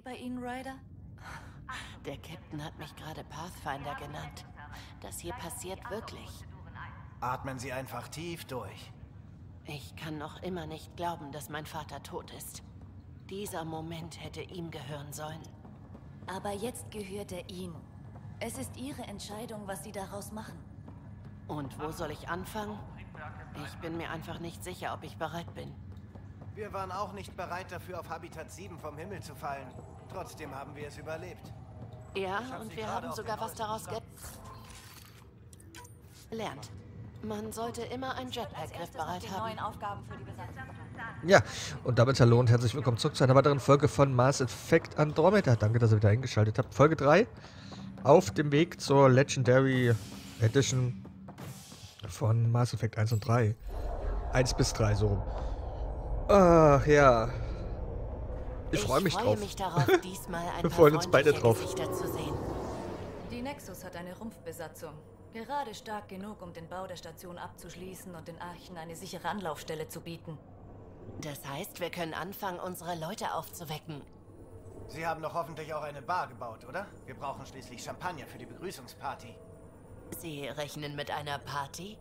okay bei Ihnen, Ryder? Der Captain hat mich gerade Pathfinder genannt. Das hier passiert wirklich. Atmen Sie einfach tief durch. Ich kann noch immer nicht glauben, dass mein Vater tot ist. Dieser Moment hätte ihm gehören sollen. Aber jetzt gehört er Ihnen. Es ist Ihre Entscheidung, was Sie daraus machen. Und wo soll ich anfangen? Ich bin mir einfach nicht sicher, ob ich bereit bin. Wir waren auch nicht bereit dafür, auf Habitat 7 vom Himmel zu fallen. Trotzdem haben wir es überlebt. Ja, und wir haben sogar was daraus gelernt. Man sollte immer ein Jetpack-Griff bereit haben. Aufgaben für die Besatzung. Ja, und damit hallo und herzlich willkommen zurück zu einer weiteren Folge von Mass Effect Andromeda. Danke, dass ihr wieder eingeschaltet habt. Folge 3. Auf dem Weg zur Legendary Edition von Mass Effect 1 und 3. 1 bis 3, so rum. Ach ja. Ich freue mich freue drauf. mich darauf, diesmal ein Wir paar freuen uns beide drauf. Gesichter zu sehen. Die Nexus hat eine Rumpfbesatzung. Gerade stark genug, um den Bau der Station abzuschließen und den Archen eine sichere Anlaufstelle zu bieten. Das heißt, wir können anfangen, unsere Leute aufzuwecken. Sie haben doch hoffentlich auch eine Bar gebaut, oder? Wir brauchen schließlich Champagner für die Begrüßungsparty. Sie rechnen mit einer Party?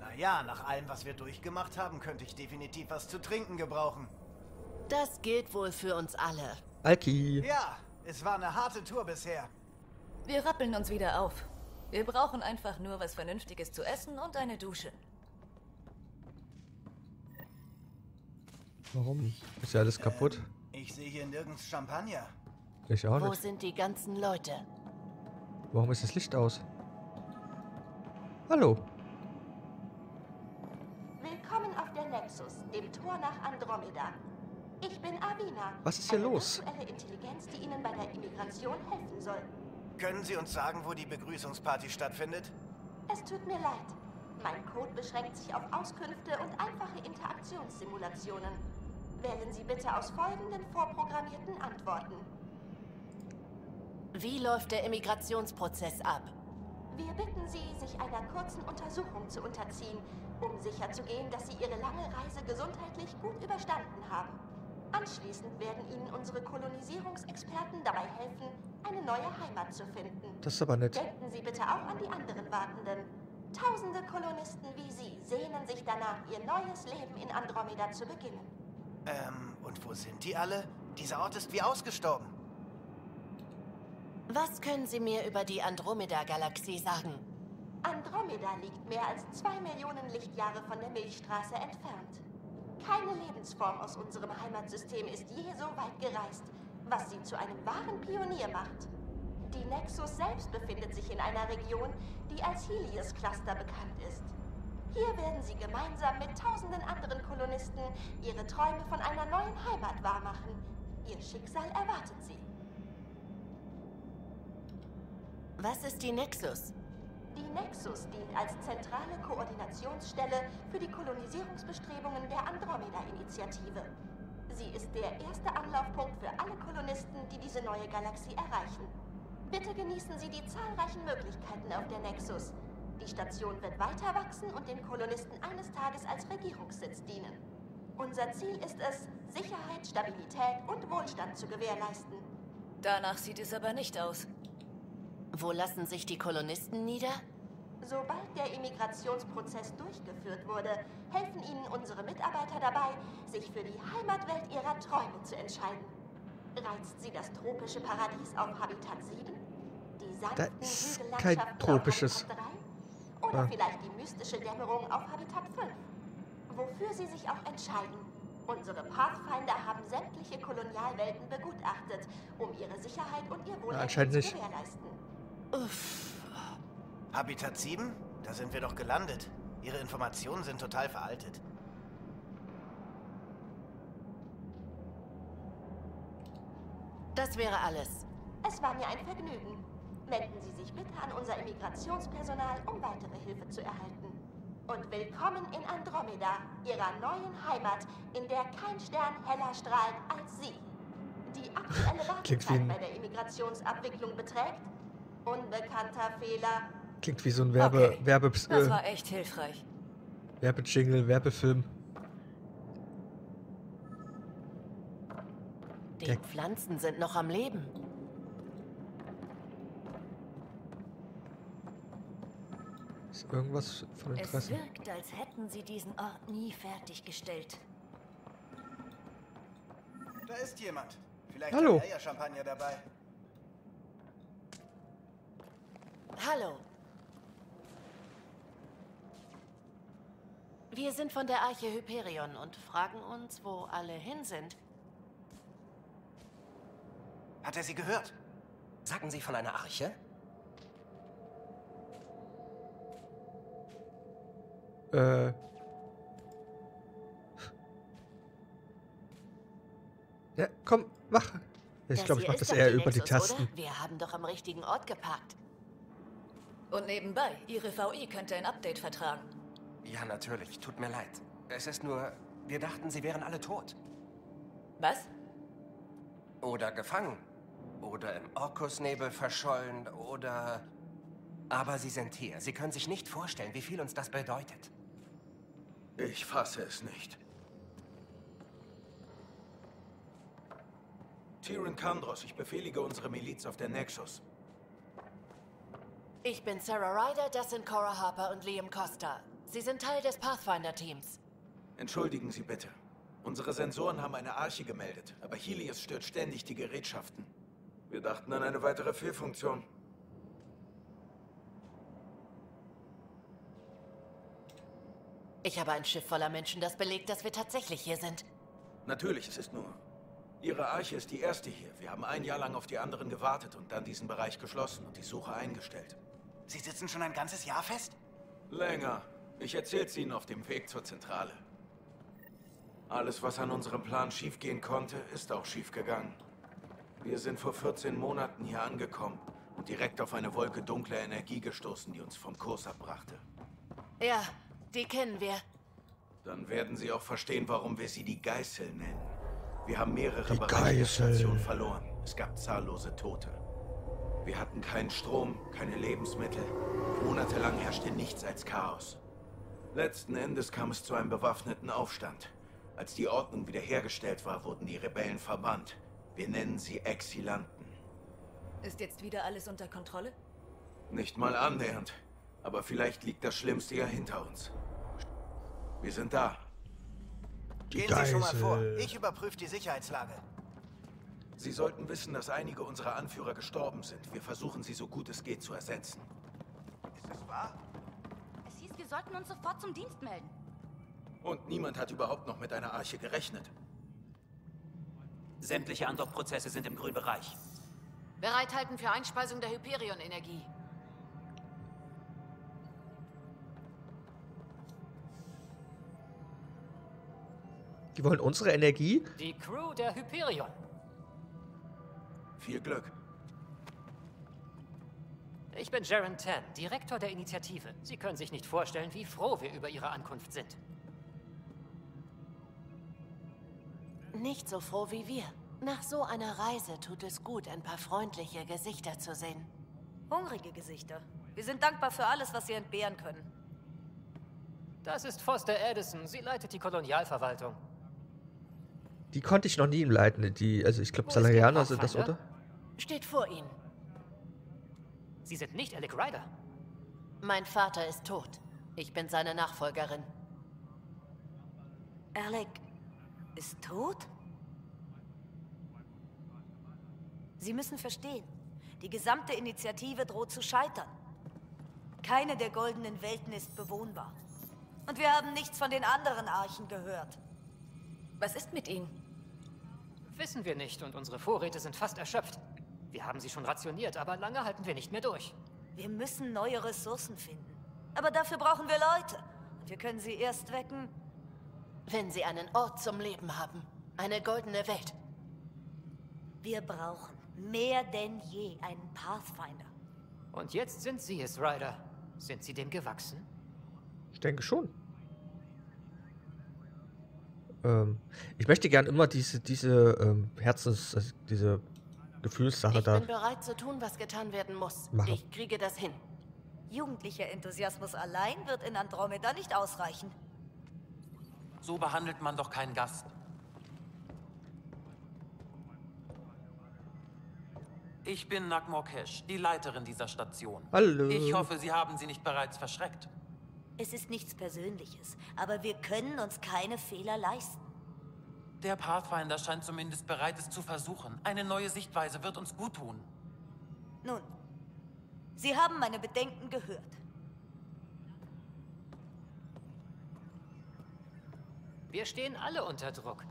Naja, nach allem, was wir durchgemacht haben, könnte ich definitiv was zu trinken gebrauchen. Das gilt wohl für uns alle. Alki. Ja, es war eine harte Tour bisher. Wir rappeln uns wieder auf. Wir brauchen einfach nur was Vernünftiges zu essen und eine Dusche. Warum? Ist ja alles kaputt? Ich sehe hier nirgends Champagner. Ich auch Wo nicht. sind die ganzen Leute? Warum ist das Licht aus? Hallo. Willkommen auf der Nexus, dem Tor nach Andromeda. Ich bin Avina. Was ist hier eine los? virtuelle Intelligenz, die Ihnen bei der Immigration helfen soll. Können Sie uns sagen, wo die Begrüßungsparty stattfindet? Es tut mir leid. Mein Code beschränkt sich auf Auskünfte und einfache Interaktionssimulationen. Wählen Sie bitte aus folgenden vorprogrammierten Antworten. Wie läuft der Immigrationsprozess ab? Wir bitten Sie, sich einer kurzen Untersuchung zu unterziehen, um sicherzugehen, dass Sie Ihre lange Reise gesundheitlich gut überstanden haben. Anschließend werden Ihnen unsere Kolonisierungsexperten dabei helfen, eine neue Heimat zu finden. Das ist aber nett. Denken Sie bitte auch an die anderen Wartenden. Tausende Kolonisten wie Sie sehnen sich danach, ihr neues Leben in Andromeda zu beginnen. Ähm, und wo sind die alle? Dieser Ort ist wie ausgestorben. Was können Sie mir über die Andromeda-Galaxie sagen? Andromeda liegt mehr als zwei Millionen Lichtjahre von der Milchstraße entfernt. Keine Lebensform aus unserem Heimatsystem ist je so weit gereist, was sie zu einem wahren Pionier macht. Die Nexus selbst befindet sich in einer Region, die als Helios Cluster bekannt ist. Hier werden sie gemeinsam mit tausenden anderen Kolonisten ihre Träume von einer neuen Heimat wahrmachen. Ihr Schicksal erwartet sie. Was ist die Nexus? Die Nexus dient als zentrale Koordinationsstelle für die Kolonisierungsbestrebungen der Andromeda-Initiative. Sie ist der erste Anlaufpunkt für alle Kolonisten, die diese neue Galaxie erreichen. Bitte genießen Sie die zahlreichen Möglichkeiten auf der Nexus. Die Station wird weiter wachsen und den Kolonisten eines Tages als Regierungssitz dienen. Unser Ziel ist es, Sicherheit, Stabilität und Wohlstand zu gewährleisten. Danach sieht es aber nicht aus. Wo lassen sich die Kolonisten nieder? Sobald der Immigrationsprozess durchgeführt wurde, helfen Ihnen unsere Mitarbeiter dabei, sich für die Heimatwelt Ihrer Träume zu entscheiden. Reizt Sie das tropische Paradies auf Habitat 7? Die sanften ist Hügellandschaften kein tropisches. auf Habitat 3? Oder Ah. vielleicht die mystische Dämmerung auf Habitat 5? Wofür Sie sich auch entscheiden. Unsere Pathfinder haben sämtliche Kolonialwelten begutachtet, um ihre Sicherheit und ihr Wohlergehen anscheinend zu nicht. gewährleisten. Uff. Habitat 7? Da sind wir doch gelandet. Ihre Informationen sind total veraltet. Das wäre alles. Es war mir ein Vergnügen. Wenden Sie sich bitte an unser Immigrationspersonal, um weitere Hilfe zu erhalten. Und willkommen in Andromeda, Ihrer neuen Heimat, in der kein Stern heller strahlt als Sie. Die aktuelle Wartezeit bei der Immigrationsabwicklung beträgt unbekannter Fehler Klingt wie so ein Werbe, Okay, Werbe, Das äh, war echt hilfreich. Werbejingle, Werbefilm. Die Pflanzen sind noch am Leben. Ist irgendwas von Es Interesse? wirkt, als hätten sie diesen Ort nie fertiggestellt. Da ist jemand. Vielleicht Hallo. hat er ja Champagner dabei. Hallo. Wir sind von der Arche Hyperion und fragen uns, wo alle hin sind. Hat er sie gehört? Sagen Sie von einer Arche? Äh. Ja, komm, mach. Ich glaube, ich hier mach das eher über die Tasten. Oder? Wir haben doch am richtigen Ort geparkt. Und nebenbei, ihre VI könnte ein Update vertragen. Ja, natürlich. Tut mir leid. Es ist nur, wir dachten, Sie wären alle tot. Was? Oder gefangen. Oder im Orkusnebel verschollen. Oder... Aber Sie sind hier. Sie können sich nicht vorstellen, wie viel uns das bedeutet. Ich fasse es nicht. Tyrion Kandros, ich befehlige unsere Miliz auf der Nexus. Ich bin Sarah Ryder, das sind Cora Harper und Liam Costa. Sie sind Teil des Pathfinder-Teams. Entschuldigen Sie bitte. Unsere Sensoren haben eine Arche gemeldet, aber Helios stört ständig die Gerätschaften. Wir dachten an eine weitere Fehlfunktion. Ich habe ein Schiff voller Menschen, das belegt, dass wir tatsächlich hier sind. Natürlich, es ist nur. Ihre Arche ist die erste hier. Wir haben ein Jahr lang auf die anderen gewartet und dann diesen Bereich geschlossen und die Suche eingestellt. Sie sitzen schon ein ganzes Jahr fest? Länger. Ich erzähl's Ihnen auf dem Weg zur Zentrale. Alles, was an unserem Plan schiefgehen konnte, ist auch schiefgegangen. Wir sind vor 14 Monaten hier angekommen und direkt auf eine Wolke dunkler Energie gestoßen, die uns vom Kurs abbrachte. Ja, die kennen wir. Dann werden Sie auch verstehen, warum wir sie die Geißel nennen. Wir haben mehrere Die Bereiche der. Station verloren. Es gab zahllose Tote. Wir hatten keinen Strom, keine Lebensmittel. Monatelang herrschte nichts als Chaos. Letzten Endes kam es zu einem bewaffneten Aufstand. Als die Ordnung wiederhergestellt war, wurden die Rebellen verbannt. Wir nennen sie Exilanten. Ist jetzt wieder alles unter Kontrolle? Nicht mal annähernd. Aber vielleicht liegt das Schlimmste ja hinter uns. Wir sind da. Die Gehen Sie schon mal vor. Ich überprüfe die Sicherheitslage. Sie sollten wissen, dass einige unserer Anführer gestorben sind. Wir versuchen sie so gut es geht zu ersetzen. Ist es wahr? Es hieß, wir sollten uns sofort zum Dienst melden. Und niemand hat überhaupt noch mit einer Arche gerechnet. Sämtliche Andockprozesse sind im grünen Bereich. Bereithalten für Einspeisung der Hyperion-Energie. Die wollen unsere Energie? Die Crew der Hyperion. Viel Glück. Ich bin Jaren Tan, Direktor der Initiative. Sie können sich nicht vorstellen, wie froh wir über Ihre Ankunft sind. Nicht so froh wie wir. Nach so einer Reise tut es gut, ein paar freundliche Gesichter zu sehen. Hungrige Gesichter. Wir sind dankbar für alles, was Sie entbehren können. Das ist Foster Addison. Sie leitet die Kolonialverwaltung. Die konnte ich noch nie leiten. Die, also ich glaube, Salarianer sind das, Pathfinder? oder? Steht vor Ihnen. Sie sind nicht Alec Ryder. Mein Vater ist tot. Ich bin seine Nachfolgerin. Alec ist tot? Sie müssen verstehen, die gesamte Initiative droht zu scheitern. Keine der goldenen Welten ist bewohnbar. Und wir haben nichts von den anderen Archen gehört. Was ist mit ihnen? Wissen wir nicht und unsere Vorräte sind fast erschöpft. Wir haben sie schon rationiert, aber lange halten wir nicht mehr durch. Wir müssen neue Ressourcen finden. Aber dafür brauchen wir Leute. Und wir können sie erst wecken. Wenn Sie einen Ort zum Leben haben. Eine goldene Welt. Wir brauchen mehr denn je einen Pathfinder. Und jetzt sind Sie es, Ryder. Sind Sie dem gewachsen? Ich denke schon. Ähm, ich möchte gern immer diese, diese ähm, Herzens, also diese Gefühlssache Ich da. bin bereit zu tun, was getan werden muss. Machen. Ich kriege das hin. Jugendlicher Enthusiasmus allein wird in Andromeda nicht ausreichen. So behandelt man doch keinen Gast. Ich bin Nagmor Kesh, die Leiterin dieser Station. Hallo. Ich hoffe, Sie haben sie nicht bereits verschreckt. Es ist nichts Persönliches, aber wir können uns keine Fehler leisten. Der Pathfinder scheint zumindest bereit, es zu versuchen. Eine neue Sichtweise wird uns gut tun. Nun, Sie haben meine Bedenken gehört. Wir stehen alle unter Druck.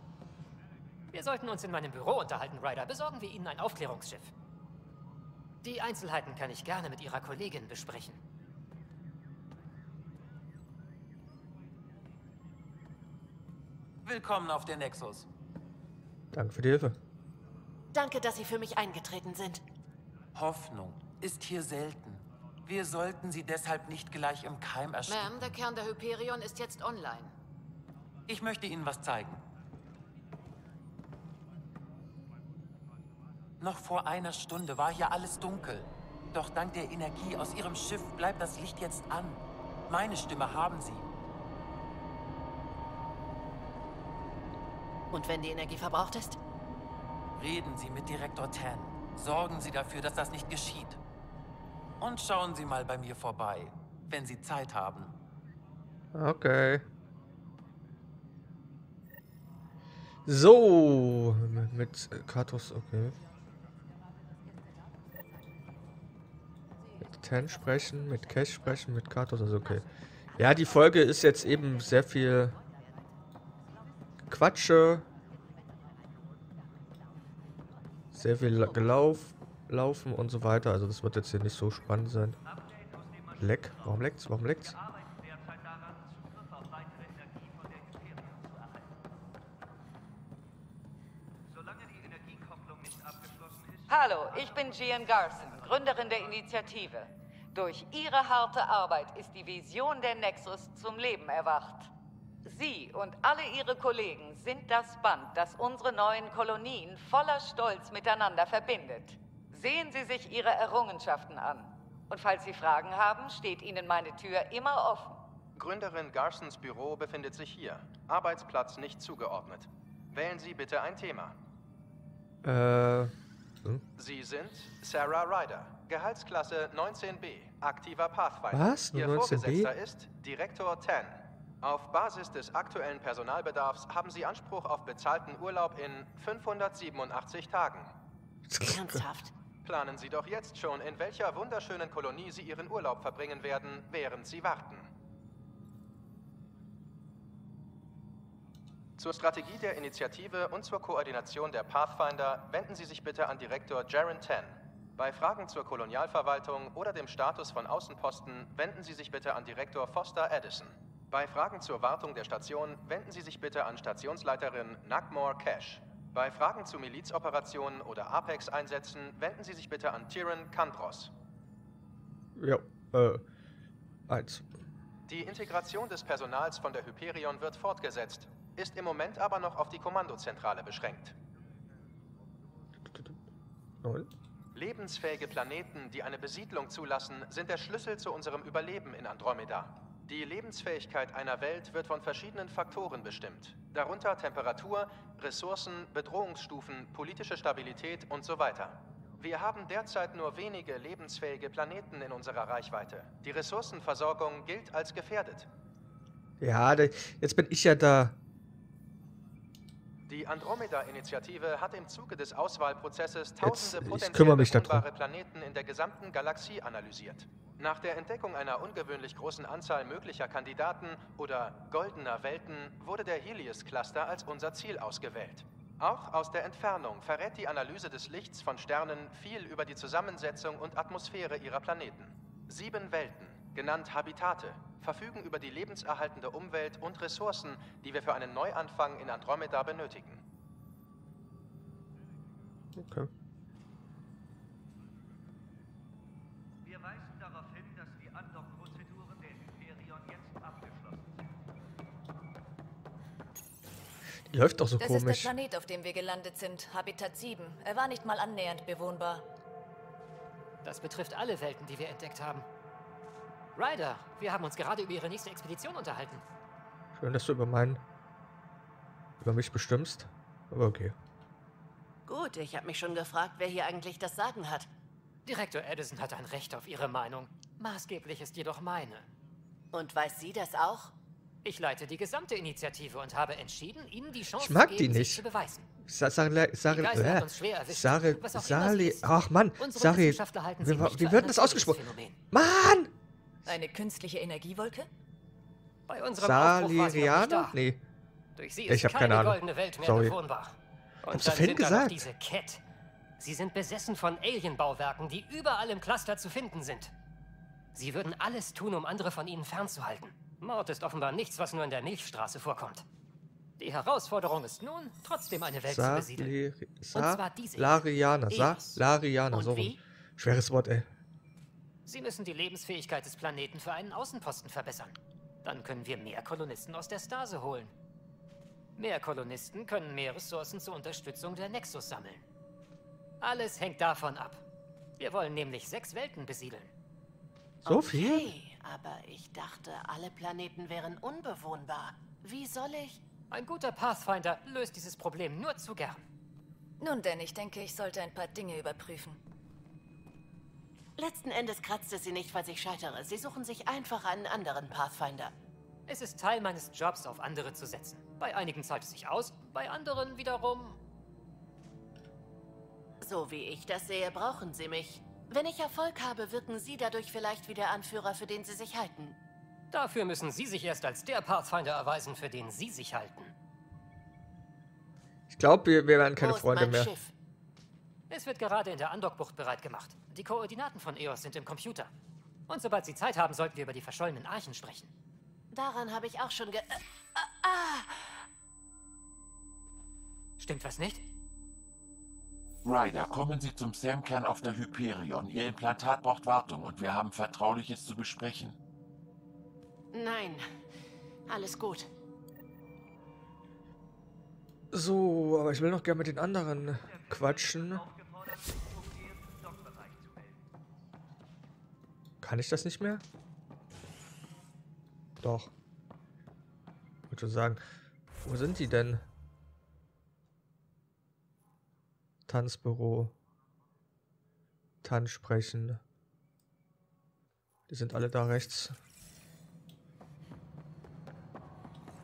Wir sollten uns in meinem Büro unterhalten, Ryder. Besorgen wir Ihnen ein Aufklärungsschiff. Die Einzelheiten kann ich gerne mit Ihrer Kollegin besprechen. Willkommen auf der Nexus. Danke für die Hilfe. Danke, dass Sie für mich eingetreten sind. Hoffnung ist hier selten. Wir sollten sie deshalb nicht gleich im Keim ersticken. Ma'am, der Kern der Hyperion ist jetzt online. Ich möchte Ihnen was zeigen. Noch vor einer Stunde war hier alles dunkel. Doch dank der Energie aus Ihrem Schiff bleibt das Licht jetzt an. Meine Stimme haben Sie. Und wenn die Energie verbraucht ist? Reden Sie mit Direktor Tan. Sorgen Sie dafür, dass das nicht geschieht. Und schauen Sie mal bei mir vorbei, wenn Sie Zeit haben. Okay. So, mit Katos, okay. Mit Ten sprechen, mit Cash sprechen, mit Katos, also okay. Ja, die Folge ist jetzt eben sehr viel Quatsche. Sehr viel Gelauf, Laufen und so weiter. Also das wird jetzt hier nicht so spannend sein. Leck? Warum leckt's? Warum leckt's? Hallo, ich bin Gian Garson, Gründerin der Initiative. Durch Ihre harte Arbeit ist die Vision der Nexus zum Leben erwacht. Sie und alle Ihre Kollegen sind das Band, das unsere neuen Kolonien voller Stolz miteinander verbindet. Sehen Sie sich Ihre Errungenschaften an. Und falls Sie Fragen haben, steht Ihnen meine Tür immer offen. Gründerin Garsons Büro befindet sich hier. Arbeitsplatz nicht zugeordnet. Wählen Sie bitte ein Thema. Äh. Hm? Sie sind Sarah Ryder, Gehaltsklasse 19b, aktiver Pathfinder. Was? Ihr 19b? Vorgesetzter ist Direktor Tan. Auf Basis des aktuellen Personalbedarfs haben Sie Anspruch auf bezahlten Urlaub in 587 Tagen. Ernsthaft? Planen Sie doch jetzt schon, in welcher wunderschönen Kolonie Sie Ihren Urlaub verbringen werden, während Sie warten. Zur Strategie der Initiative und zur Koordination der Pathfinder wenden Sie sich bitte an Direktor Jaren Ten. Bei Fragen zur Kolonialverwaltung oder dem Status von Außenposten wenden Sie sich bitte an Direktor Foster Edison. Bei Fragen zur Wartung der Station wenden Sie sich bitte an Stationsleiterin Nagmore Cash. Bei Fragen zu Milizoperationen oder Apex-Einsätzen wenden Sie sich bitte an Tyrann Kandros. Ja, äh. Eins. Die Integration des Personals von der Hyperion wird fortgesetzt, ist im Moment aber noch auf die Kommandozentrale beschränkt. Neun. Lebensfähige Planeten, die eine Besiedlung zulassen, sind der Schlüssel zu unserem Überleben in Andromeda. Die Lebensfähigkeit einer Welt wird von verschiedenen Faktoren bestimmt, darunter Temperatur, Ressourcen, Bedrohungsstufen, politische Stabilität und so weiter. Wir haben derzeit nur wenige lebensfähige Planeten in unserer Reichweite. Die Ressourcenversorgung gilt als gefährdet. Ja, jetzt bin ich ja da. Die Andromeda-Initiative hat im Zuge des Auswahlprozesses tausende ich potenziell bewohnbare Planeten in der gesamten Galaxie analysiert. Nach der Entdeckung einer ungewöhnlich großen Anzahl möglicher Kandidaten oder goldener Welten wurde der Helios-Cluster als unser Ziel ausgewählt. Auch aus der Entfernung verrät die Analyse des Lichts von Sternen viel über die Zusammensetzung und Atmosphäre ihrer Planeten. Sieben Welten, genannt Habitate, verfügen über die lebenserhaltende Umwelt und Ressourcen, die wir für einen Neuanfang in Andromeda benötigen. Okay. Wir weisen darauf hin, dass die Andock-Prozeduren der Hyperion jetzt abgeschlossen sind. Die läuft doch so Das ist komisch. der Planet, auf dem wir gelandet sind. Habitat 7. Er war nicht mal annähernd bewohnbar. Das betrifft alle Welten, die wir entdeckt haben. Ryder, wir haben uns gerade über Ihre nächste Expedition unterhalten. Schön, dass du über meinen. über mich bestimmst. Aber okay. Gut, ich habe mich schon gefragt, wer hier eigentlich das Sagen hat. Direktor Edison hat ein Recht auf Ihre Meinung. Maßgeblich ist jedoch meine. Und weiß sie das auch? Ich leite die gesamte Initiative und habe entschieden, Ihnen die Chance Ich mag zu die geben, sich nicht. zu beweisen. Sa Die Geißel hat äh, ist. ach Mann, Unsere Sari, Wissenschaftler halten sie wie, wie wird das ausgesprochen? Mann! Eine künstliche Energiewolke? Bei unserem Salirianer? Nee. Durch sie Ich ist hab keine keine Ahnung. goldene Welt mehr Sorry. bewohnbar. Und Hab's dann sind da noch gesagt. diese Cat. Sie sind besessen von Alien-Bauwerken, die überall im Cluster zu finden sind. Sie würden alles tun, um andere von ihnen fernzuhalten. Mord ist offenbar nichts, was nur in der Milchstraße vorkommt. Die Herausforderung ist nun, trotzdem eine Welt zu besiedeln. Saleri, Und zwar diese. Eos. Salarianer, Und so wie? Schweres Wort, ey. Sie müssen die Lebensfähigkeit des Planeten für einen Außenposten verbessern. Dann können wir mehr Kolonisten aus der Stase holen. Mehr Kolonisten können mehr Ressourcen zur Unterstützung der Nexus sammeln. Alles hängt davon ab. Wir wollen nämlich sechs Welten besiedeln. So viel? Okay, aber ich dachte, alle Planeten wären unbewohnbar. Wie soll ich... Ein guter Pathfinder löst dieses Problem nur zu gern. Nun denn, ich denke, ich sollte ein paar Dinge überprüfen. Letzten Endes kratzt es sie nicht, falls ich scheitere. Sie suchen sich einfach einen anderen Pathfinder. Es ist Teil meines Jobs, auf andere zu setzen. Bei einigen zahlt es sich aus, bei anderen wiederum. So wie ich das sehe, brauchen sie mich. Wenn ich Erfolg habe, wirken sie dadurch vielleicht wie der Anführer, für den sie sich halten. Dafür müssen Sie sich erst als der Pathfinder erweisen, für den Sie sich halten. Ich glaube, wir, wir werden keine Wo ist Freunde mein mehr. Schiff? Es wird gerade in der Andockbucht bereit gemacht. Die Koordinaten von EOS sind im Computer. Und sobald Sie Zeit haben, sollten wir über die verschollenen Archen sprechen. Daran habe ich auch schon ge... Äh, äh, ah. Stimmt was nicht? Ryder, kommen Sie zum Samkern auf der Hyperion. Ihr Implantat braucht Wartung und wir haben Vertrauliches zu besprechen. Nein, alles gut. So, aber ich will noch gerne mit den anderen quatschen. Kann ich das nicht mehr? Doch. Ich wollte schon sagen, wo sind die denn? Tanzbüro. Tanz sprechen. Die sind alle da rechts.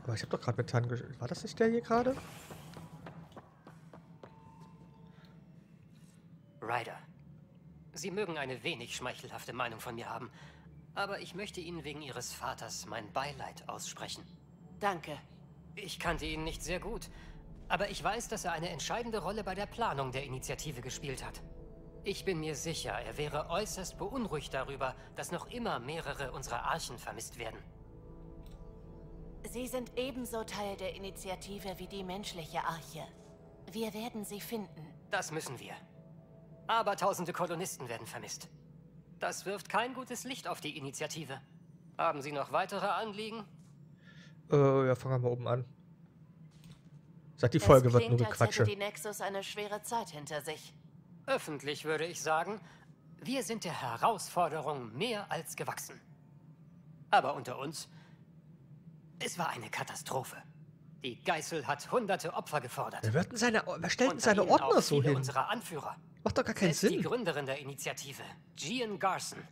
Aber ich habe doch gerade mit Tan War das nicht der hier gerade? Sie mögen eine wenig schmeichelhafte Meinung von mir haben, aber ich möchte Ihnen wegen Ihres Vaters mein Beileid aussprechen. Danke. Ich kannte ihn nicht sehr gut, aber ich weiß, dass er eine entscheidende Rolle bei der Planung der Initiative gespielt hat. Ich bin mir sicher, er wäre äußerst beunruhigt darüber, dass noch immer mehrere unserer Archen vermisst werden. Sie sind ebenso Teil der Initiative wie die menschliche Arche. Wir werden sie finden. Das müssen wir. Aber tausende Kolonisten werden vermisst. Das wirft kein gutes Licht auf die Initiative. Haben Sie noch weitere Anliegen? Äh, ja, fangen wir mal oben an. Seit die Folge es wird nur klingt, als Gequatsche. hätte die Nexus eine schwere Zeit hinter sich. Öffentlich würde ich sagen, wir sind der Herausforderung mehr als gewachsen. Aber unter uns, es war eine Katastrophe. Die Geißel hat hunderte Opfer gefordert. Wer, seine, wer stellt denn seine Ordner auch so hin? unserer Anführer. Macht doch gar keinen Selbst die Sinn. Gründerin der Initiative, Gian Garson,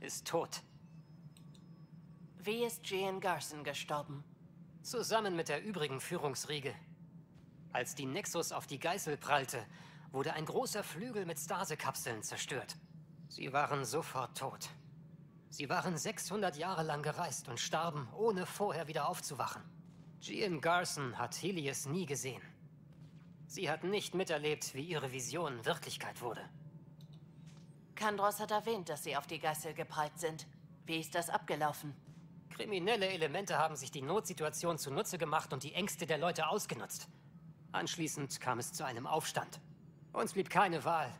ist tot. Wie ist Jean Garson gestorben? Zusammen mit der übrigen Führungsriege. Als die Nexus auf die Geißel prallte, wurde ein großer Flügel mit Stasekapseln zerstört. Sie waren sofort tot. Sie waren 600 Jahre lang gereist und starben, ohne vorher wieder aufzuwachen. Gian Garson hat Helios nie gesehen. Sie hat nicht miterlebt, wie ihre Vision Wirklichkeit wurde. Kandros hat erwähnt, dass sie auf die Geißel geprallt sind. Wie ist das abgelaufen? Kriminelle Elemente haben sich die Notsituation zunutze gemacht und die Ängste der Leute ausgenutzt. Anschließend kam es zu einem Aufstand. Uns blieb keine Wahl.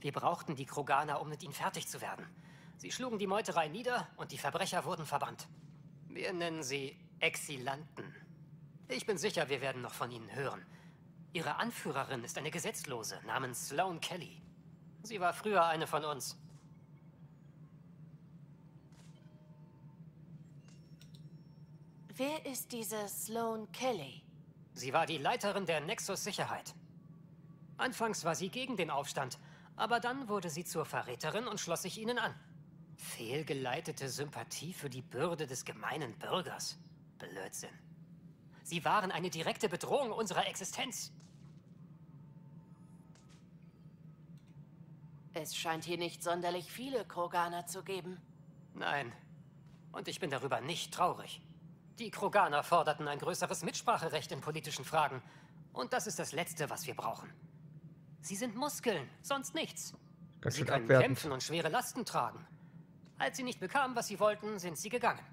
Wir brauchten die Kroganer, um mit ihnen fertig zu werden. Sie schlugen die Meuterei nieder und die Verbrecher wurden verbannt. Wir nennen sie Exilanten. Ich bin sicher, wir werden noch von ihnen hören. Ihre Anführerin ist eine Gesetzlose namens Sloane Kelly. Sie war früher eine von uns. Wer ist diese Sloane Kelly? Sie war die Leiterin der Nexus Sicherheit. Anfangs war sie gegen den Aufstand, aber dann wurde sie zur Verräterin und schloss sich ihnen an. Fehlgeleitete Sympathie für die Bürde des gemeinen Bürgers. Blödsinn. Sie waren eine direkte Bedrohung unserer Existenz. Es scheint hier nicht sonderlich viele Kroganer zu geben. Nein. Und ich bin darüber nicht traurig. Die Kroganer forderten ein größeres Mitspracherecht in politischen Fragen. Und das ist das Letzte, was wir brauchen. Sie sind Muskeln, sonst nichts. Ganz sie können abwertend. kämpfen und schwere Lasten tragen. Als sie nicht bekamen, was sie wollten, sind sie gegangen.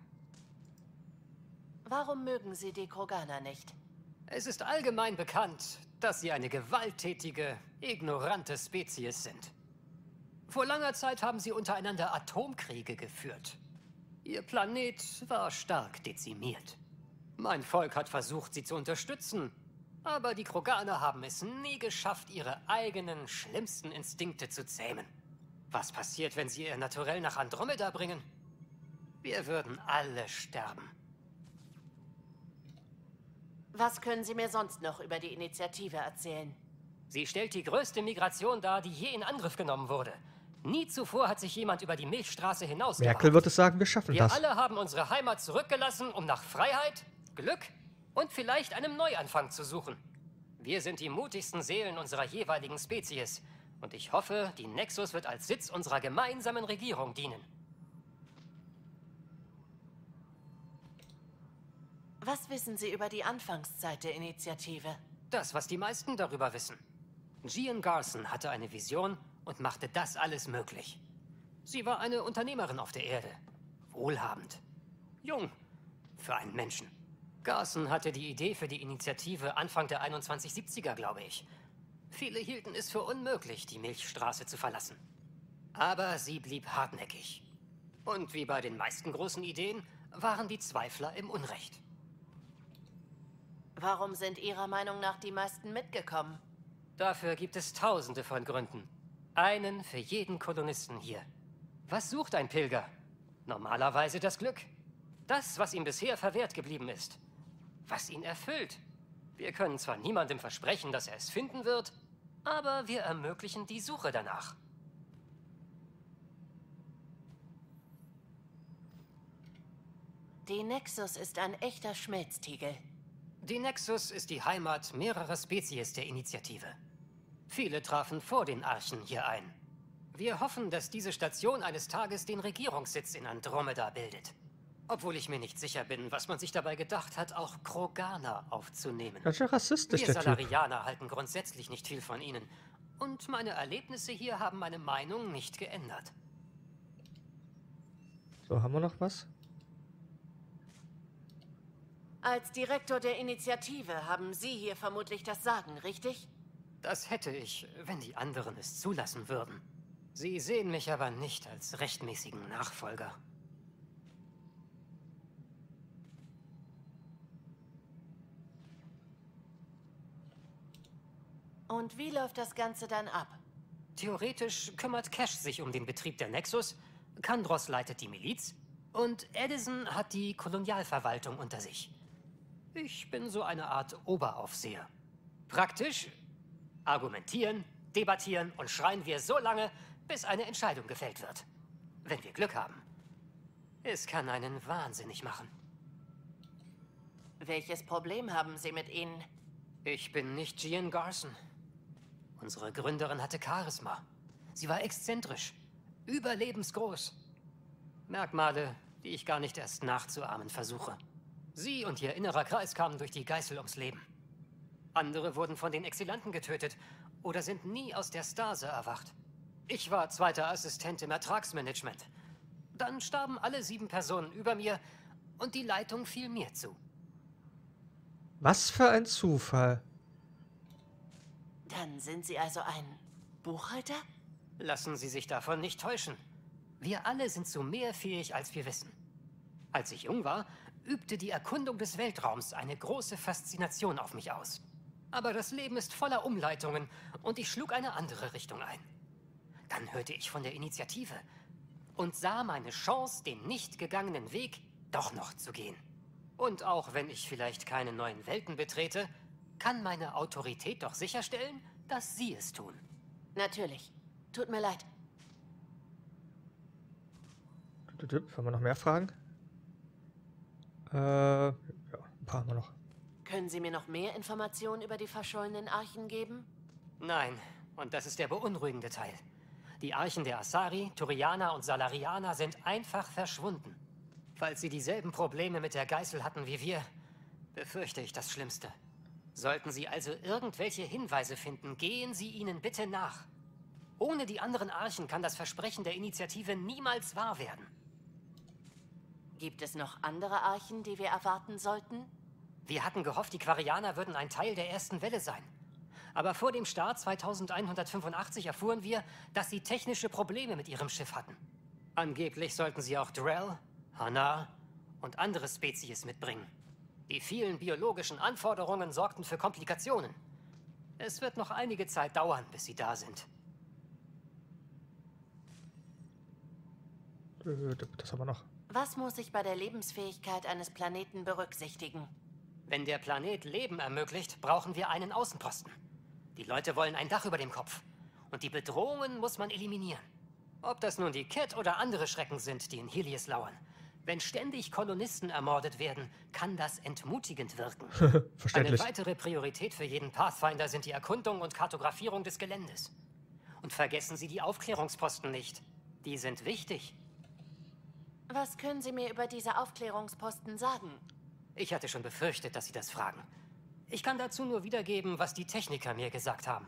Warum mögen Sie die Kroganer nicht? Es ist allgemein bekannt, dass sie eine gewalttätige, ignorante Spezies sind. Vor langer Zeit haben sie untereinander Atomkriege geführt. Ihr Planet war stark dezimiert. Mein Volk hat versucht, sie zu unterstützen, aber die Kroganer haben es nie geschafft, ihre eigenen schlimmsten Instinkte zu zähmen. Was passiert, wenn sie ihr Naturell nach Andromeda bringen? Wir würden alle sterben. Was können Sie mir sonst noch über die Initiative erzählen? Sie stellt die größte Migration dar, die je in Angriff genommen wurde. Nie zuvor hat sich jemand über die Milchstraße hinaus Merkel wird es sagen, wir schaffen Wir das. alle haben unsere Heimat zurückgelassen, um nach Freiheit, Glück und vielleicht einem Neuanfang zu suchen. Wir sind die mutigsten Seelen unserer jeweiligen Spezies. Und ich hoffe, die Nexus wird als Sitz unserer gemeinsamen Regierung dienen. Was wissen Sie über die Anfangszeit der Initiative? Das, was die meisten darüber wissen. Gian Garson hatte eine Vision und machte das alles möglich. Sie war eine Unternehmerin auf der Erde. Wohlhabend. Jung. Für einen Menschen. Garson hatte die Idee für die Initiative Anfang der 2170er, glaube ich. Viele hielten es für unmöglich, die Milchstraße zu verlassen. Aber sie blieb hartnäckig. Und wie bei den meisten großen Ideen waren die Zweifler im Unrecht. Warum sind Ihrer Meinung nach die meisten mitgekommen? Dafür gibt es tausende von Gründen. Einen für jeden Kolonisten hier. Was sucht ein Pilger? Normalerweise das Glück. Das, was ihm bisher verwehrt geblieben ist. Was ihn erfüllt. Wir können zwar niemandem versprechen, dass er es finden wird, aber wir ermöglichen die Suche danach. Die Nexus ist ein echter Schmelztiegel. Die Nexus ist die Heimat mehrerer Spezies der Initiative. Viele trafen vor den Archen hier ein. Wir hoffen, dass diese Station eines Tages den Regierungssitz in Andromeda bildet. Obwohl ich mir nicht sicher bin, was man sich dabei gedacht hat, auch Kroganer aufzunehmen. Ganz schön rassistisch, Wir. Salarianer halten grundsätzlich nicht viel von ihnen. Und meine Erlebnisse hier haben meine Meinung nicht geändert. So, haben wir noch was? Als Direktor der Initiative haben Sie hier vermutlich das Sagen, richtig? Das hätte ich, wenn die anderen es zulassen würden. Sie sehen mich aber nicht als rechtmäßigen Nachfolger. Und wie läuft das Ganze dann ab? Theoretisch kümmert Cash sich um den Betrieb der Nexus, Kandros leitet die Miliz und Edison hat die Kolonialverwaltung unter sich. Ich bin so eine Art Oberaufseher. Praktisch argumentieren, debattieren und schreien wir so lange, bis eine Entscheidung gefällt wird. Wenn wir Glück haben. Es kann einen wahnsinnig machen. Welches Problem haben Sie mit ihnen? Ich bin nicht Gian Garson. Unsere Gründerin hatte Charisma. Sie war exzentrisch, überlebensgroß. Merkmale, die ich gar nicht erst nachzuahmen versuche. Sie und ihr innerer Kreis kamen durch die Geißel ums Leben. Andere wurden von den Exilanten getötet oder sind nie aus der Stase erwacht. Ich war zweiter Assistent im Ertragsmanagement. Dann starben alle sieben Personen über mir und die Leitung fiel mir zu. Was für ein Zufall. Dann sind Sie also ein Buchhalter? Lassen Sie sich davon nicht täuschen. Wir alle sind zu mehr fähig, als wir wissen. Als ich jung war, übte die Erkundung des Weltraums eine große Faszination auf mich aus. Aber das Leben ist voller Umleitungen und ich schlug eine andere Richtung ein. Dann hörte ich von der Initiative und sah meine Chance, den nicht gegangenen Weg doch noch zu gehen. Und auch wenn ich vielleicht keine neuen Welten betrete, kann meine Autorität doch sicherstellen, dass Sie es tun. Natürlich. Tut mir leid. Haben wir noch mehr Fragen? Äh, ja, ein paar haben wir noch. Können Sie mir noch mehr Informationen über die verschollenen Archen geben? Nein, und das ist der beunruhigende Teil. Die Archen der Asari, Turianer und Salarianer sind einfach verschwunden. Falls sie dieselben Probleme mit der Geißel hatten wie wir, befürchte ich das Schlimmste. Sollten Sie also irgendwelche Hinweise finden, gehen Sie ihnen bitte nach. Ohne die anderen Archen kann das Versprechen der Initiative niemals wahr werden. Gibt es noch andere Archen, die wir erwarten sollten? Wir hatten gehofft, die Quarianer würden ein Teil der ersten Welle sein. Aber vor dem Start 2185 erfuhren wir, dass sie technische Probleme mit ihrem Schiff hatten. Angeblich sollten sie auch Drell, Hanar und andere Spezies mitbringen. Die vielen biologischen Anforderungen sorgten für Komplikationen. Es wird noch einige Zeit dauern, bis sie da sind. Äh, das haben wir noch. Was muss ich bei der Lebensfähigkeit eines Planeten berücksichtigen? Wenn der Planet Leben ermöglicht, brauchen wir einen Außenposten. Die Leute wollen ein Dach über dem Kopf. Und die Bedrohungen muss man eliminieren. Ob das nun die Cat oder andere Schrecken sind, die in Helios lauern. Wenn ständig Kolonisten ermordet werden, kann das entmutigend wirken. Eine weitere Priorität für jeden Pathfinder sind die Erkundung und Kartografierung des Geländes. Und vergessen Sie die Aufklärungsposten nicht. Die sind wichtig. Was können Sie mir über diese Aufklärungsposten sagen? Ich hatte schon befürchtet, dass Sie das fragen. Ich kann dazu nur wiedergeben, was die Techniker mir gesagt haben.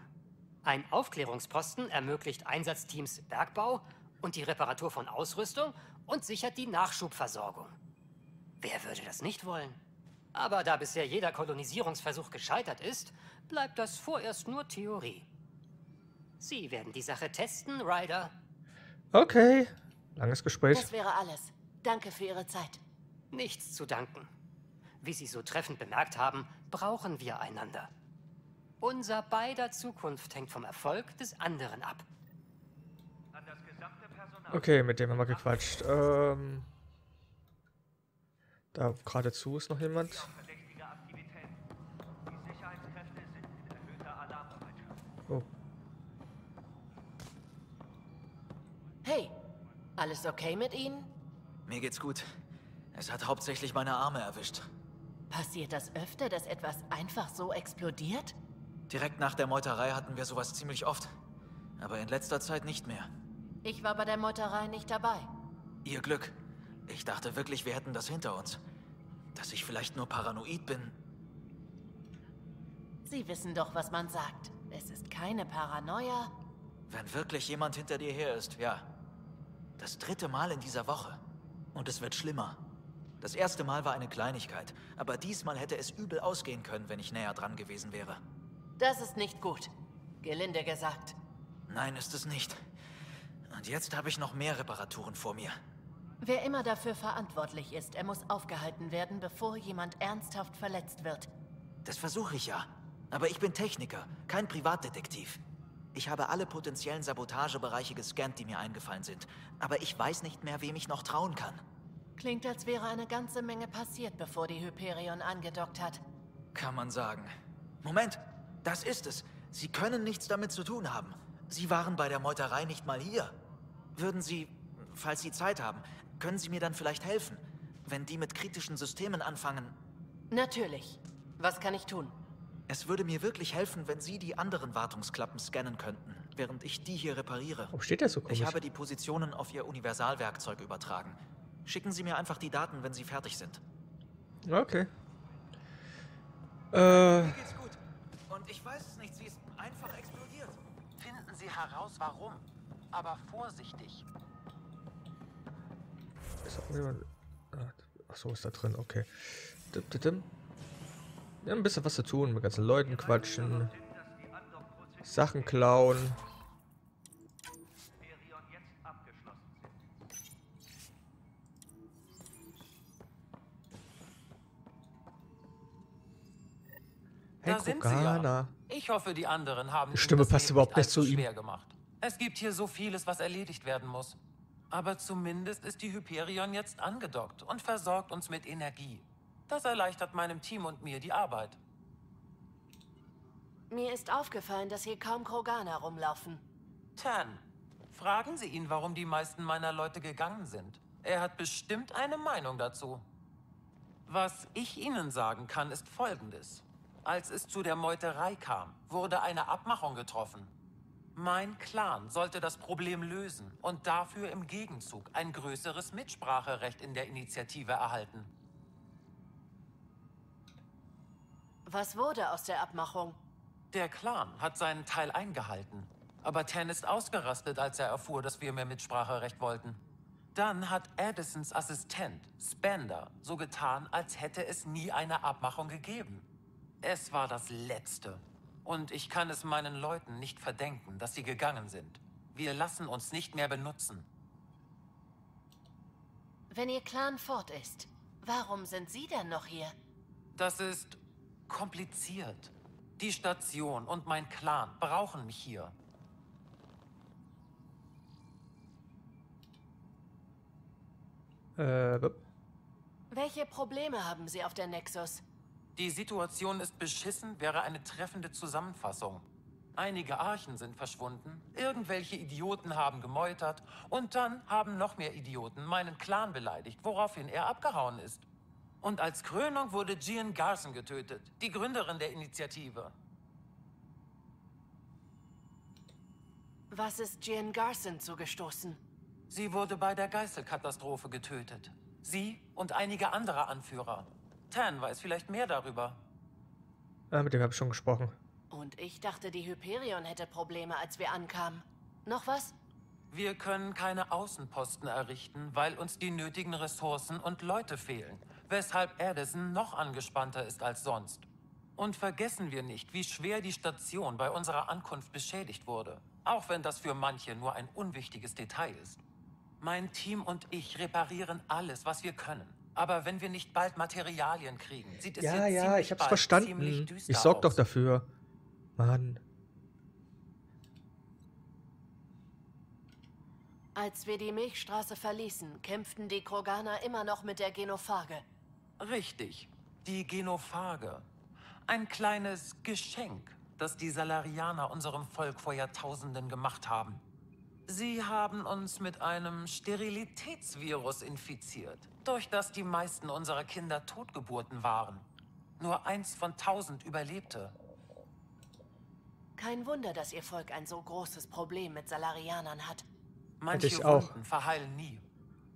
Ein Aufklärungsposten ermöglicht Einsatzteams Bergbau und die Reparatur von Ausrüstung und sichert die Nachschubversorgung. Wer würde das nicht wollen? Aber da bisher jeder Kolonisierungsversuch gescheitert ist, bleibt das vorerst nur Theorie. Sie werden die Sache testen, Ryder. Okay. Langes Gespräch. Das wäre alles. Danke für Ihre Zeit. Nichts zu danken. Wie Sie so treffend bemerkt haben, brauchen wir einander. Unser beider Zukunft hängt vom Erfolg des anderen ab. Okay, mit dem haben wir gequatscht. Ähm, da geradezu ist noch jemand. Oh. Hey, alles okay mit Ihnen? Mir geht's gut. Es hat hauptsächlich meine Arme erwischt. Passiert das öfter, dass etwas einfach so explodiert? Direkt nach der Meuterei hatten wir sowas ziemlich oft. Aber in letzter Zeit nicht mehr. Ich war bei der Meuterei nicht dabei. Ihr Glück. Ich dachte wirklich, wir hätten das hinter uns. Dass ich vielleicht nur paranoid bin. Sie wissen doch, was man sagt. Es ist keine Paranoia. Wenn wirklich jemand hinter dir her ist, ja. Das dritte Mal in dieser Woche. Und es wird schlimmer. Das erste Mal war eine Kleinigkeit, aber diesmal hätte es übel ausgehen können, wenn ich näher dran gewesen wäre. Das ist nicht gut. Gelinde gesagt. Nein, ist es nicht. Und jetzt habe ich noch mehr Reparaturen vor mir. Wer immer dafür verantwortlich ist, er muss aufgehalten werden, bevor jemand ernsthaft verletzt wird. Das versuche ich ja. Aber ich bin Techniker, kein Privatdetektiv. Ich habe alle potenziellen Sabotagebereiche gescannt, die mir eingefallen sind. Aber ich weiß nicht mehr, wem ich noch trauen kann. Klingt, als wäre eine ganze Menge passiert, bevor die Hyperion angedockt hat. Kann man sagen. Moment, das ist es. Sie können nichts damit zu tun haben. Sie waren bei der Meuterei nicht mal hier. Würden Sie, falls Sie Zeit haben, können Sie mir dann vielleicht helfen, wenn die mit kritischen Systemen anfangen? Natürlich. Was kann ich tun? Es würde mir wirklich helfen, wenn Sie die anderen Wartungsklappen scannen könnten, während ich die hier repariere. Warum steht der so komisch? Ich habe die Positionen auf Ihr Universalwerkzeug übertragen. Schicken Sie mir einfach die Daten, wenn Sie fertig sind. Okay. Äh. Mir geht's gut. Und ich weiß es nicht, sie ist einfach explodiert. Finden Sie heraus, warum. Aber vorsichtig. Ist auch jemand... Ach so, ist da drin, okay. Wir haben ein bisschen was zu tun, mit ganzen Leuten quatschen, Sachen klauen. Hey, sie ja. Ich hoffe, die anderen haben die Stimme passt überhaupt nicht zu ihm. Gemacht. Es gibt hier so vieles, was erledigt werden muss. Aber zumindest ist die Hyperion jetzt angedockt und versorgt uns mit Energie. Das erleichtert meinem Team und mir die Arbeit. Mir ist aufgefallen, dass hier kaum Kroganer rumlaufen. Tan, fragen Sie ihn, warum die meisten meiner Leute gegangen sind. Er hat bestimmt eine Meinung dazu. Was ich Ihnen sagen kann, ist Folgendes. Als es zu der Meuterei kam, wurde eine Abmachung getroffen. Mein Clan sollte das Problem lösen und dafür im Gegenzug ein größeres Mitspracherecht in der Initiative erhalten. Was wurde aus der Abmachung? Der Clan hat seinen Teil eingehalten. Aber Tan ist ausgerastet, als er erfuhr, dass wir mehr Mitspracherecht wollten. Dann hat Addisons Assistent, Spender, so getan, als hätte es nie eine Abmachung gegeben. Es war das Letzte. Und ich kann es meinen Leuten nicht verdenken, dass sie gegangen sind. Wir lassen uns nicht mehr benutzen. Wenn Ihr Clan fort ist, warum sind Sie denn noch hier? Das ist kompliziert. Die Station und mein Clan brauchen mich hier. Äh. Welche Probleme haben Sie auf der Nexus? Die Situation ist beschissen, wäre eine treffende Zusammenfassung. Einige Archen sind verschwunden, irgendwelche Idioten haben gemeutert und dann haben noch mehr Idioten meinen Clan beleidigt, woraufhin er abgehauen ist. Und als Krönung wurde Gian Garson getötet, die Gründerin der Initiative. Was ist Gian Garson zugestoßen? Sie wurde bei der Geißelkatastrophe getötet. Sie und einige andere Anführer. Tan weiß vielleicht mehr darüber. Ah, mit dem habe ich schon gesprochen. Und ich dachte, die Hyperion hätte Probleme, als wir ankamen. Noch was? Wir können keine Außenposten errichten, weil uns die nötigen Ressourcen und Leute fehlen, weshalb Addison noch angespannter ist als sonst. Und vergessen wir nicht, wie schwer die Station bei unserer Ankunft beschädigt wurde, auch wenn das für manche nur ein unwichtiges Detail ist. Mein Team und ich reparieren alles, was wir können. Aber wenn wir nicht bald Materialien kriegen, sieht es Ja, ja, ziemlich ich hab's bald verstanden. ziemlich düster Ich sorg doch dafür. Mann. Als wir die Milchstraße verließen, kämpften die Kroganer immer noch mit der Genophage. Richtig, die Genophage. Ein kleines Geschenk, das die Salarianer unserem Volk vor Jahrtausenden gemacht haben. Sie haben uns mit einem Sterilitätsvirus infiziert, durch das die meisten unserer Kinder Totgeburten waren. Nur eins von tausend überlebte. Kein Wunder, dass ihr Volk ein so großes Problem mit Salarianern hat. Manche. Wunden verheilen nie.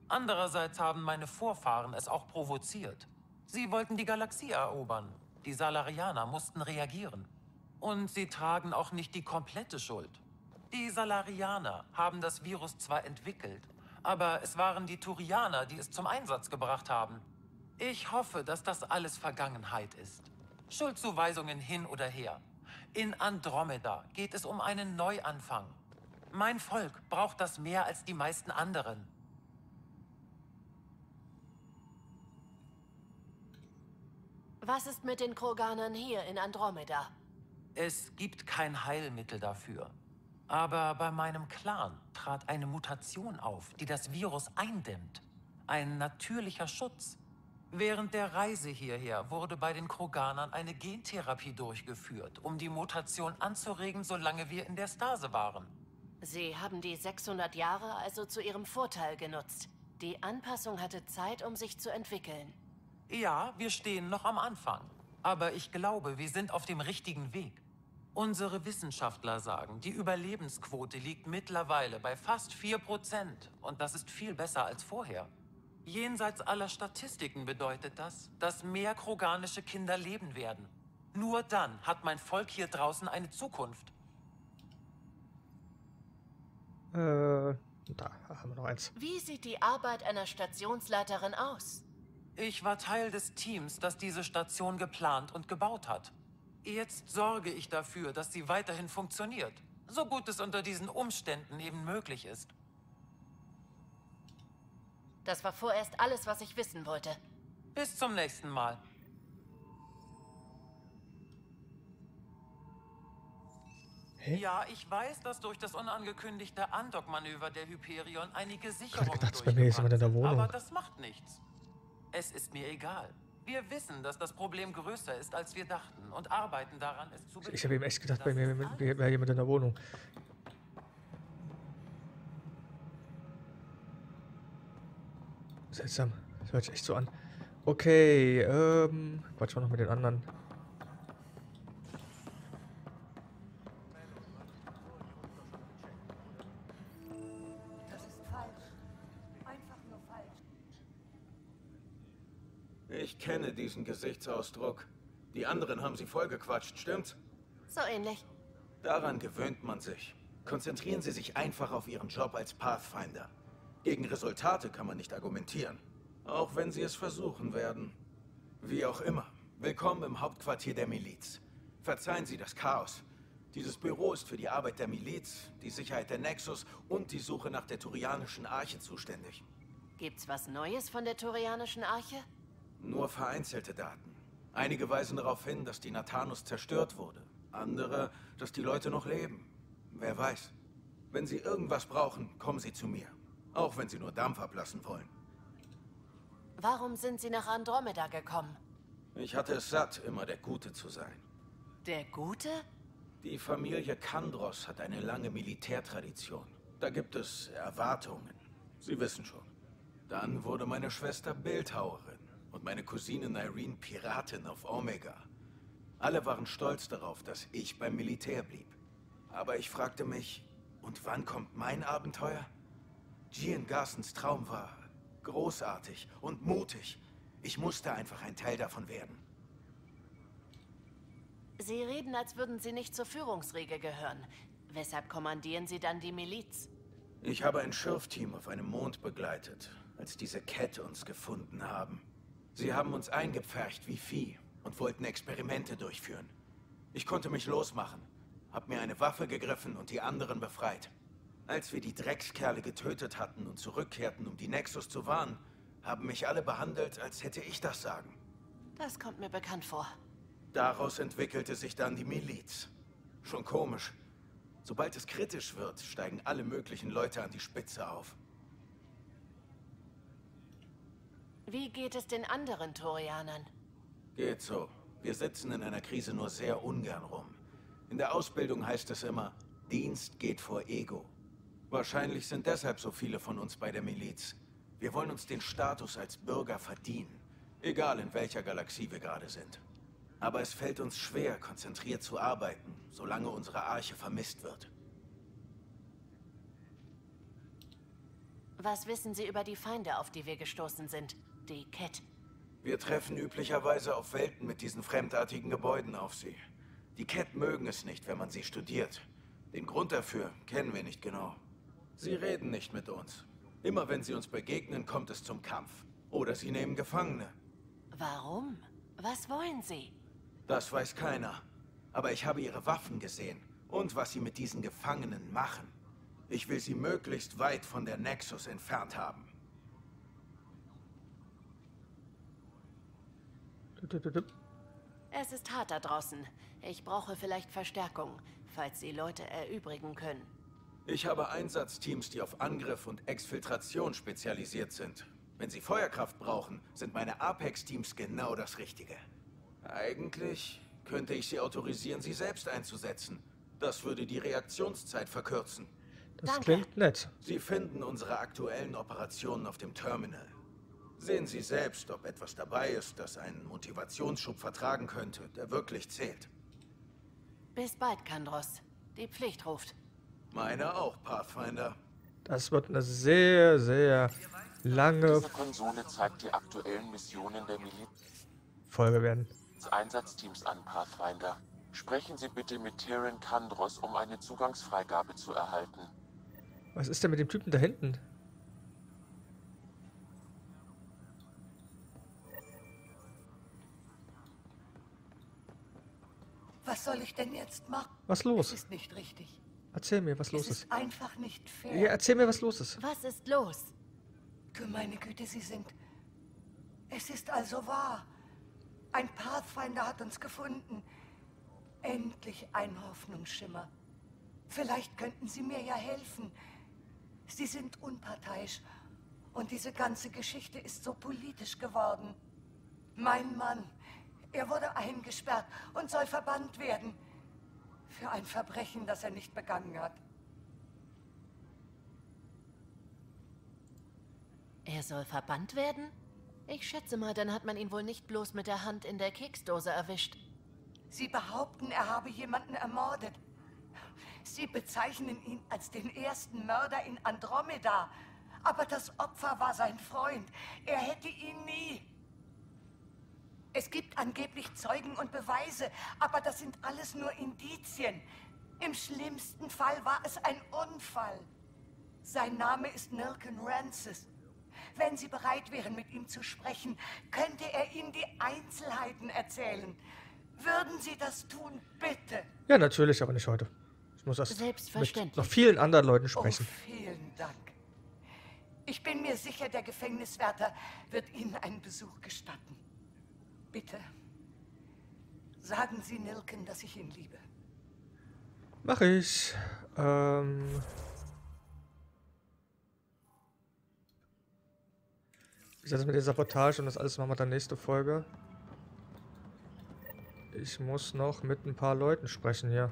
Andererseits haben meine Vorfahren es auch provoziert. Sie wollten die Galaxie erobern. Die Salarianer mussten reagieren. Und sie tragen auch nicht die komplette Schuld. Die Salarianer haben das Virus zwar entwickelt, aber es waren die Turianer, die es zum Einsatz gebracht haben. Ich hoffe, dass das alles Vergangenheit ist. Schuldzuweisungen hin oder her. In Andromeda geht es um einen Neuanfang. Mein Volk braucht das mehr als die meisten anderen. Was ist mit den Kroganern hier in Andromeda? Es gibt kein Heilmittel dafür. Aber bei meinem Clan trat eine Mutation auf, die das Virus eindämmt. Ein natürlicher Schutz. Während der Reise hierher wurde bei den Kroganern eine Gentherapie durchgeführt, um die Mutation anzuregen, solange wir in der Stase waren. Sie haben die 600 Jahre also zu ihrem Vorteil genutzt. Die Anpassung hatte Zeit, um sich zu entwickeln. Ja, wir stehen noch am Anfang. Aber ich glaube, wir sind auf dem richtigen Weg. Unsere Wissenschaftler sagen, die Überlebensquote liegt mittlerweile bei fast 4%. Und das ist viel besser als vorher. Jenseits aller Statistiken bedeutet das, dass mehr kroganische Kinder leben werden. Nur dann hat mein Volk hier draußen eine Zukunft. Äh, da haben wir noch eins. Wie sieht die Arbeit einer Stationsleiterin aus? Ich war Teil des Teams, das diese Station geplant und gebaut hat. Jetzt sorge ich dafür, dass sie weiterhin funktioniert. So gut es unter diesen Umständen eben möglich ist. Das war vorerst alles, was ich wissen wollte. Bis zum nächsten Mal. Ja, ich weiß, dass durch das unangekündigte Andock-Manöver der Hyperion einige Sicherungen gedacht, bei mir ist jemand in der durchgebrannt sind, Wohnung. aber das macht nichts. Es ist mir egal. Wir wissen, dass das Problem größer ist, als wir dachten und arbeiten daran, es zu Ich habe ihm echt gedacht, bei mir wäre jemand in der Wohnung. Seltsam. Das hört sich echt so an. Okay, ähm... Quatsch mal noch mit den anderen. Diesen Gesichtsausdruck. Die anderen haben sie vollgequatscht, stimmt's? So ähnlich. Daran gewöhnt man sich. Konzentrieren Sie sich einfach auf Ihren Job als Pathfinder. Gegen Resultate kann man nicht argumentieren. Auch wenn Sie es versuchen werden. Wie auch immer. Willkommen im Hauptquartier der Miliz. Verzeihen Sie das Chaos. Dieses Büro ist für die Arbeit der Miliz, die Sicherheit der Nexus und die Suche nach der Turianischen Arche zuständig. Gibt's was Neues von der Turianischen Arche? Nur vereinzelte Daten. Einige weisen darauf hin, dass die Nathanus zerstört wurde. Andere, dass die Leute noch leben. Wer weiß. Wenn Sie irgendwas brauchen, kommen Sie zu mir. Auch wenn Sie nur Dampf ablassen wollen. Warum sind Sie nach Andromeda gekommen? Ich hatte es satt, immer der Gute zu sein. Der Gute? Die Familie Kandros hat eine lange Militärtradition. Da gibt es Erwartungen. Sie wissen schon. Dann wurde meine Schwester Bildhauerin und meine Cousine Irene Piratin auf Omega. Alle waren stolz darauf, dass ich beim Militär blieb. Aber ich fragte mich, und wann kommt mein Abenteuer? Gian Garsons Traum war großartig und mutig. Ich musste einfach ein Teil davon werden. Sie reden, als würden Sie nicht zur Führungsriege gehören. Weshalb kommandieren Sie dann die Miliz? Ich habe ein Schürfteam auf einem Mond begleitet, als diese Kette uns gefunden haben. Sie haben uns eingepfercht wie Vieh und wollten Experimente durchführen. Ich konnte mich losmachen, hab mir eine Waffe gegriffen und die anderen befreit. Als wir die Dreckskerle getötet hatten und zurückkehrten, um die Nexus zu warnen, haben mich alle behandelt, als hätte ich das Sagen. Das kommt mir bekannt vor. Daraus entwickelte sich dann die Miliz. Schon komisch. Sobald es kritisch wird, steigen alle möglichen Leute an die Spitze auf. Wie geht es den anderen Torianern? Geht so. Wir sitzen in einer Krise nur sehr ungern rum. In der Ausbildung heißt es immer, Dienst geht vor Ego. Wahrscheinlich sind deshalb so viele von uns bei der Miliz. Wir wollen uns den Status als Bürger verdienen. Egal in welcher Galaxie wir gerade sind. Aber es fällt uns schwer, konzentriert zu arbeiten, solange unsere Arche vermisst wird. Was wissen Sie über die Feinde, auf die wir gestoßen sind? Die Ket. Wir treffen üblicherweise auf Welten mit diesen fremdartigen Gebäuden auf sie. Die Ket mögen es nicht, wenn man sie studiert. Den Grund dafür kennen wir nicht genau. Sie reden nicht mit uns. Immer wenn sie uns begegnen, kommt es zum Kampf. Oder sie nehmen Gefangene. Warum? Was wollen Sie? Das weiß keiner. Aber ich habe ihre Waffen gesehen. Und was sie mit diesen Gefangenen machen. Ich will sie möglichst weit von der Nexus entfernt haben. Es ist hart da draußen. Ich brauche vielleicht Verstärkung, falls Sie Leute erübrigen können. Ich habe Einsatzteams, die auf Angriff und Exfiltration spezialisiert sind. Wenn Sie Feuerkraft brauchen, sind meine Apex-Teams genau das Richtige. Eigentlich könnte ich Sie autorisieren, sie selbst einzusetzen. Das würde die Reaktionszeit verkürzen. Das Danke. klingt nett. Sie finden unsere aktuellen Operationen auf dem Terminal. Sehen Sie selbst, ob etwas dabei ist, das einen Motivationsschub vertragen könnte, der wirklich zählt. Bis bald, Kandros. Die Pflicht ruft. Meine auch, Pathfinder. Das wird eine sehr, sehr lange Diese Konsole zeigt die aktuellen Missionen der Miliz. Folge werden. Einsatzteams an, Pathfinder. Sprechen Sie bitte mit Tyrion Kandros, um eine Zugangsfreigabe zu erhalten. Was ist denn mit dem Typen da hinten? Was soll ich denn jetzt machen? Was los? Es ist nicht richtig. Erzähl mir, was los es ist. ist. einfach nicht fair. Ja, erzähl mir, was los ist. Was ist los? Du meine Güte, Sie sind... Es ist also wahr. Ein Pathfinder hat uns gefunden. Endlich ein Hoffnungsschimmer. Vielleicht könnten Sie mir ja helfen. Sie sind unparteiisch. Und diese ganze Geschichte ist so politisch geworden. Mein Mann. Er wurde eingesperrt und soll verbannt werden. Für ein Verbrechen, das er nicht begangen hat. Er soll verbannt werden? Ich schätze mal, dann hat man ihn wohl nicht bloß mit der Hand in der Keksdose erwischt. Sie behaupten, er habe jemanden ermordet. Sie bezeichnen ihn als den ersten Mörder in Andromeda. Aber das Opfer war sein Freund. Er hätte ihn nie. Es gibt angeblich Zeugen und Beweise, aber das sind alles nur Indizien. Im schlimmsten Fall war es ein Unfall. Sein Name ist Nilken Rancis. Wenn Sie bereit wären, mit ihm zu sprechen, könnte er Ihnen die Einzelheiten erzählen. Würden Sie das tun, bitte? Ja, natürlich, aber nicht heute. Ich muss erst mit noch vielen anderen Leuten sprechen. Oh, vielen Dank. Ich bin mir sicher, der Gefängniswärter wird Ihnen einen Besuch gestatten. Bitte, sagen Sie Nilken, dass ich ihn liebe. Mach ich. Ähm... Ich setze mit der Sabotage und das alles machen wir dann nächste Folge. Ich muss noch mit ein paar Leuten sprechen hier.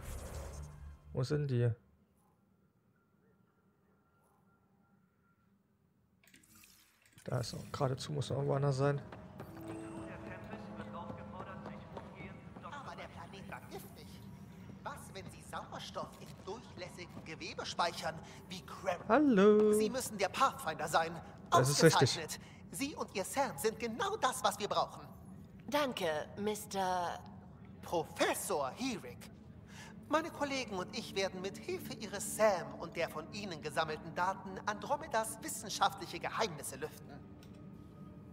Wo sind die? Da ist auch geradezu, muss noch irgendwo anders sein. Aber der Planet war giftig. Was, wenn Sie Sauerstoff in durchlässigen Gewebe speichern, wie Crab? Hallo. Sie müssen der Pathfinder sein. Das ist richtig. Sie und Ihr Sam sind genau das, was wir brauchen. Danke, Mr. Professor Heerick. Meine Kollegen und ich werden mit Hilfe Ihres Sam und der von Ihnen gesammelten Daten Andromedas wissenschaftliche Geheimnisse lüften.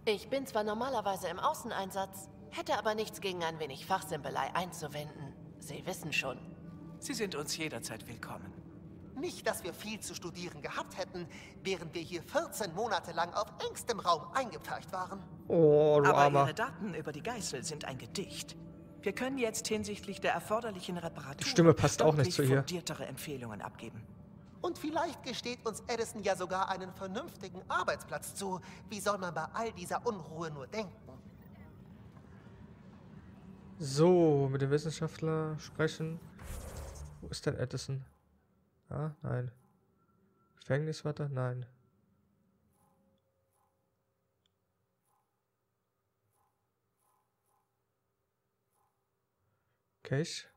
Ich bin zwar normalerweise im Außeneinsatz, hätte aber nichts gegen ein wenig Fachsimpelei einzuwenden. Sie wissen schon. Sie sind uns jederzeit willkommen. Nicht, dass wir viel zu studieren gehabt hätten, während wir hier 14 Monate lang auf engstem Raum eingepfercht waren. Oh, du Aber Armer. Ihre Daten über die Geißel sind ein Gedicht. Wir können jetzt hinsichtlich der erforderlichen Reparatur Die Stimme passt auch nicht zu ihr. fundiertere Empfehlungen abgeben. Und vielleicht gesteht uns Edison ja sogar einen vernünftigen Arbeitsplatz zu. Wie soll man bei all dieser Unruhe nur denken? So, mit dem Wissenschaftler sprechen. Wo ist denn Edison? Ah, nein. Gefängniswärter? Nein. Cash?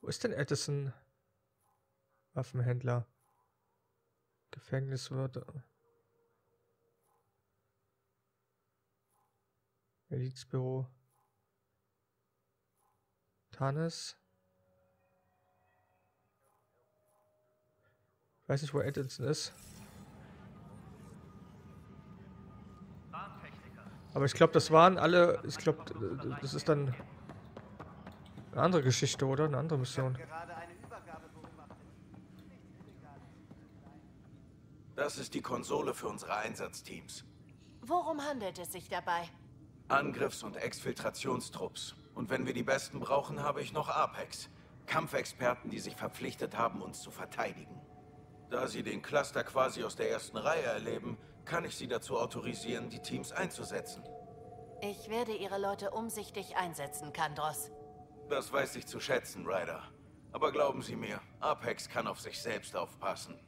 Wo ist denn Edison? Waffenhändler. Gefängniswärter. Milizbüro. Tanis. Weiß nicht, wo Edison ist. Aber ich glaube, das waren alle. Ich glaube, das ist dann eine andere Geschichte, oder? Eine andere Mission. Das ist die Konsole für unsere Einsatzteams. Worum handelt es sich dabei? Angriffs- und Exfiltrationstrupps. Und wenn wir die Besten brauchen, habe ich noch Apex. Kampfexperten, die sich verpflichtet haben, uns zu verteidigen. Da sie den Cluster quasi aus der ersten Reihe erleben, kann ich sie dazu autorisieren, die Teams einzusetzen. Ich werde Ihre Leute umsichtig einsetzen, Kandros. Das weiß ich zu schätzen, Ryder. Aber glauben Sie mir, Apex kann auf sich selbst aufpassen.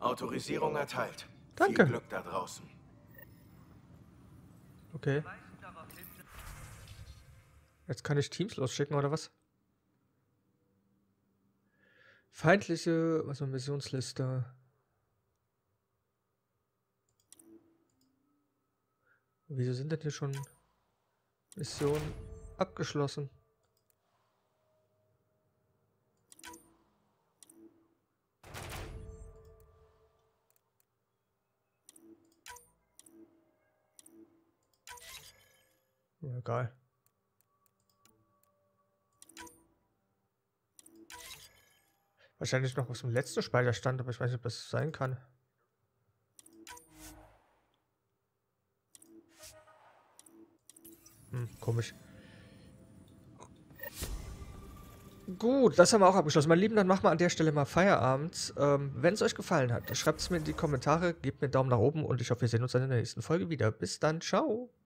Autorisierung erteilt. Danke. Viel Glück da draußen. Okay. Jetzt kann ich Teams losschicken, oder was? Feindliche, was war Missionsliste? Wieso sind denn hier schon Missionen abgeschlossen? Ja, Egal. Wahrscheinlich noch aus dem letzten Speicherstand, aber ich weiß nicht, ob das sein kann. Hm, komisch. Gut, das haben wir auch abgeschlossen. Meine Lieben, dann machen wir an der Stelle mal Feierabend. Ähm, Wenn es euch gefallen hat, schreibt es mir in die Kommentare, gebt mir einen Daumen nach oben und ich hoffe, wir sehen uns dann in der nächsten Folge wieder. Bis dann, ciao.